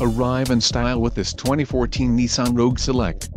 Arrive in style with this 2014 Nissan Rogue Select.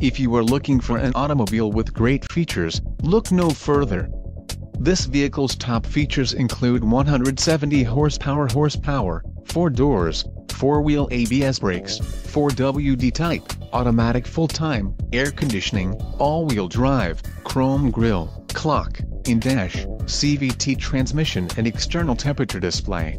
If you are looking for an automobile with great features, look no further. This vehicle's top features include 170 horsepower horsepower, 4 doors, 4-wheel ABS brakes, 4WD type, automatic full-time, air conditioning, all-wheel drive, chrome grille, clock, in-dash, CVT transmission and external temperature display.